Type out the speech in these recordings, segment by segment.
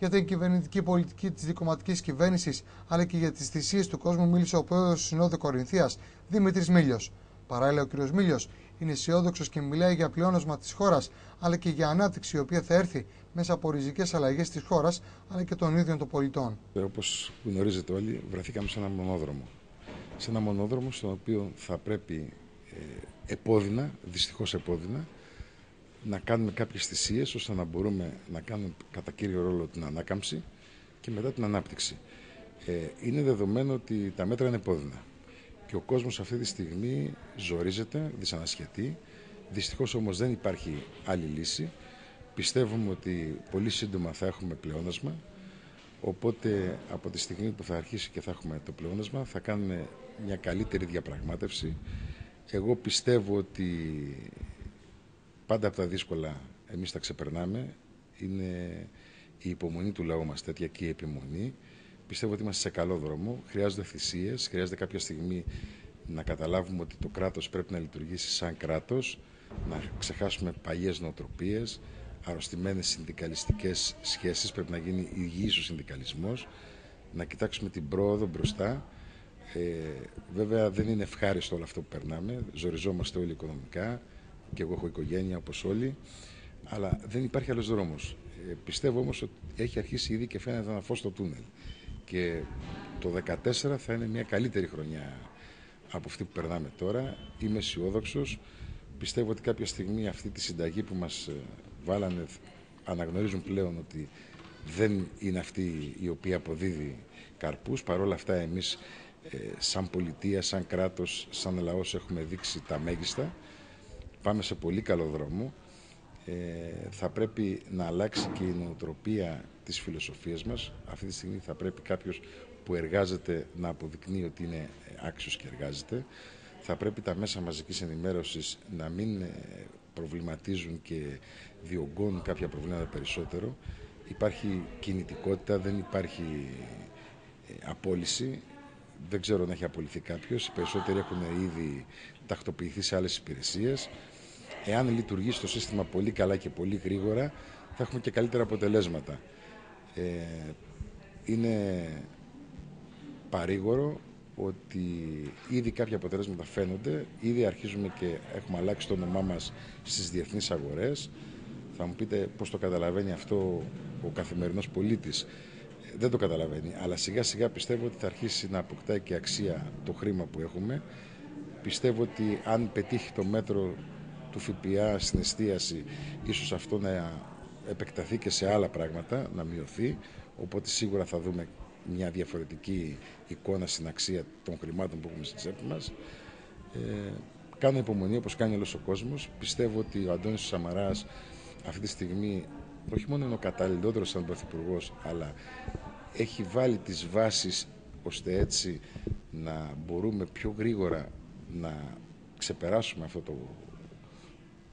Για την κυβερνητική πολιτική της δικοματικής κυβέρνησης αλλά και για τις θυσίες του κόσμου μίλησε ο πρόεδρος του Συνόδου Κορινθίας, Δημήτρης Μίλιο. Παράλληλα, ο κ. Μίλιο είναι αισιόδοξος και μιλάει για πλεόνασμα της χώρας αλλά και για ανάπτυξη η οποία θα έρθει μέσα από ριζικέ αλλαγές της χώρας αλλά και των ίδιων των πολιτών. Όπως γνωρίζετε όλοι, βρεθήκαμε σε ένα μονόδρομο. Σε ένα μονόδρομο στον οποίο θα πρέπει ε, επώδυνα, δυστυχώς επώδυνα, να κάνουμε κάποιες θυσίες ώστε να μπορούμε να κάνουμε κατά κύριο ρόλο την ανάκαμψη και μετά την ανάπτυξη. Ε, είναι δεδομένο ότι τα μέτρα είναι επώδυνα και ο κόσμος αυτή τη στιγμή ζορίζεται, δυσανασχετεί. Δυστυχώς όμως δεν υπάρχει άλλη λύση. Πιστεύουμε ότι πολύ σύντομα θα έχουμε πλεόνασμα, οπότε από τη στιγμή που θα αρχίσει και θα έχουμε το πλεόνασμα θα κάνουμε μια καλύτερη διαπραγμάτευση. Εγώ πιστεύω ότι πάντα από τα δύσκολα εμείς τα ξεπερνάμε. Είναι η υπομονή του λαού μας τέτοια και η επιμονή. Πιστεύω ότι είμαστε σε καλό δρόμο. Χρειάζονται θυσίες, χρειάζεται κάποια στιγμή να καταλάβουμε ότι το κράτος πρέπει να λειτουργήσει σαν κράτος, να ξεχάσουμε παλιές νοοτροπίες, αρρωστημένες συνδικαλιστικές σχέσεις, πρέπει να γίνει υγιής ο συνδικαλισμός, να κοιτάξουμε την πρόοδο μπροστά. Ε, βέβαια δεν είναι ευχάριστο όλο αυτό που περνάμε, ζοριζόμαστε όλοι οικονομικά, και εγώ έχω οικογένεια όπως όλοι, αλλά δεν υπάρχει άλλος δρόμος. Ε, πιστεύω όμως ότι έχει αρχίσει ήδη και φαίνεται ένα φως στο τούνελ. Και το 2014 θα είναι μια καλύτερη χρονιά από αυτή που περνάμε τώρα. Είμαι αισιόδοξος. Πιστεύω ότι κάποια στιγμή αυτή τη συνταγή που μας ε, βάλανε αναγνωρίζουν πλέον ότι δεν είναι αυτή η οποία αποδίδει καρπούς. Παρ' όλα αυτά εμείς ε, σαν πολιτεία, σαν κράτος, σαν λαός έχουμε δείξει τα μέγιστα πάμε σε πολύ καλό δρόμο. Ε, θα πρέπει να αλλάξει και η νοοτροπία της φιλοσοφίας μας. Αυτή τη στιγμή θα πρέπει κάποιος που εργάζεται να αποδεικνύει ότι είναι άξιος και εργάζεται. Θα πρέπει τα μέσα μαζικής ενημέρωσης να μην ε, προβληματίζουν και διωγγώνουν κάποια προβλήματα περισσότερο. Υπάρχει κινητικότητα, δεν υπάρχει ε, απόλυση. Δεν ξέρω αν έχει απολυθεί κάποιος. Οι περισσότεροι έχουν ήδη τακτοποιηθεί σε άλλες υπηρεσίες εάν λειτουργήσει το σύστημα πολύ καλά και πολύ γρήγορα, θα έχουμε και καλύτερα αποτελέσματα. Ε, είναι παρήγορο ότι ήδη κάποια αποτελέσματα φαίνονται, ήδη αρχίζουμε και έχουμε αλλάξει το όνομά μας στις διεθνείς αγορές. Θα μου πείτε πώς το καταλαβαίνει αυτό ο καθημερινός πολίτης. Δεν το καταλαβαίνει, αλλά σιγά σιγά πιστεύω ότι θα αρχίσει να αποκτάει και αξία το χρήμα που έχουμε. Πιστεύω ότι αν πετύχει το μέτρο του ΦΠΑ στην εστίαση, ίσως αυτό να επεκταθεί και σε άλλα πράγματα, να μειωθεί, οπότε σίγουρα θα δούμε μια διαφορετική εικόνα στην αξία των χρημάτων που έχουμε στην τσέπη μας. Ε, κάνω υπομονή όπως κάνει όλος ο κόσμος. Πιστεύω ότι ο Αντώνης Σαμαράς αυτή τη στιγμή όχι μόνο είναι ο καταλληλότερος σαν Πρωθυπουργός, αλλά έχει βάλει τις βάσεις ώστε έτσι να μπορούμε πιο γρήγορα να ξεπεράσουμε αυτό το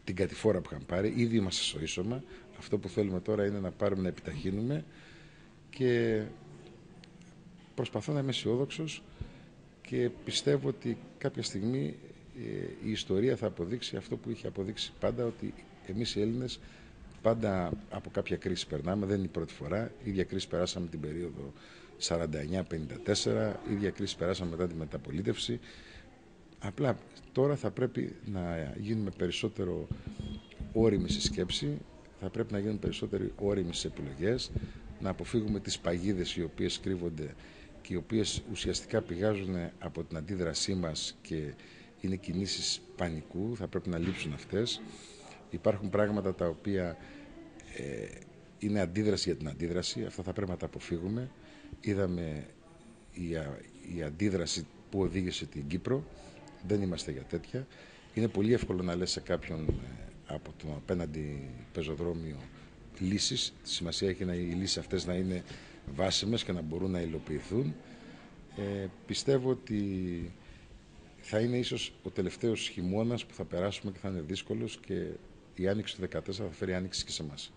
την κατηφόρα που είχαν πάρει. Ήδη είμαστε στο ίσωμα. Αυτό που θέλουμε τώρα είναι να πάρουμε να επιταχύνουμε και προσπαθώ να είμαι αισιόδοξος και πιστεύω ότι κάποια στιγμή ε, η ιστορία θα αποδείξει αυτό που είχε αποδείξει πάντα ότι εμείς οι Έλληνες πάντα από κάποια κρίση περνάμε, δεν είναι η πρώτη φορά. Η ίδια κρίση περάσαμε την περίοδο 49-54, η ίδια κρίση περάσαμε μετά τη μεταπολίτευση. Απλά τώρα θα πρέπει να γίνουμε περισσότερο όριμοι στη σκέψη, θα πρέπει να γίνουμε περισσότερο όριμοι στις επιλογές, να αποφύγουμε τις παγίδες οι οποίες κρύβονται και οι οποίες ουσιαστικά πηγάζουν από την αντίδρασή μας και είναι κινήσεις πανικού, θα πρέπει να λείψουν αυτές. Υπάρχουν πράγματα τα οποία ε, είναι αντίδραση για την αντίδραση, αυτά θα πρέπει να τα αποφύγουμε. Είδαμε η, η αντίδραση που οδήγησε την Κύπρο, δεν είμαστε για τέτοια. Είναι πολύ εύκολο να λες σε κάποιον ε, από το απέναντι πεζοδρόμιο λύσεις. Τη σημασία έχει να οι λύσεις αυτές να είναι βάσιμες και να μπορούν να υλοποιηθούν. Ε, πιστεύω ότι θα είναι ίσως ο τελευταίος χειμώνας που θα περάσουμε και θα είναι δύσκολος και η άνοιξη του 2014 θα φέρει άνοιξη και σε εμάς.